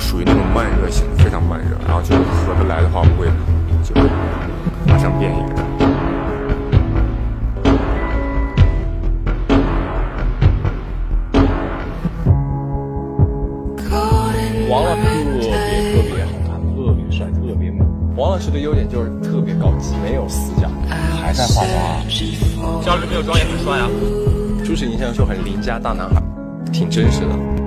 属于那种慢热型非常慢热然后就合得来的话我会就马上变一个人王老师特别特别好看特别帅特别美王老师的优点就是特别高级没有死角还在画画。肖老师没有妆也很帅啊。初始印象就很邻家大男孩挺真实的。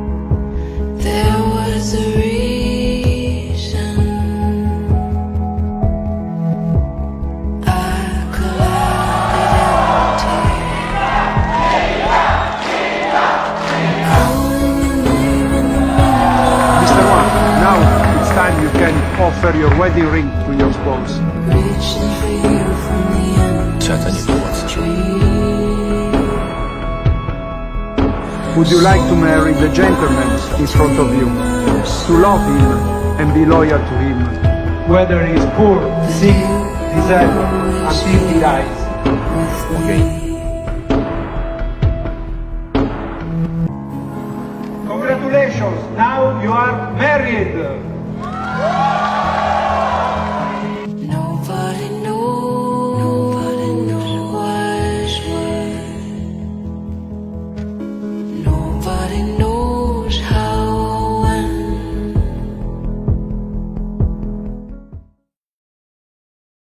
and offer your wedding ring to your spouse. Would you like to marry the gentleman in front of you? To love him and be loyal to him? Whether he's poor, sick, disabled, until he dies. Okay. Congratulations, now you are married!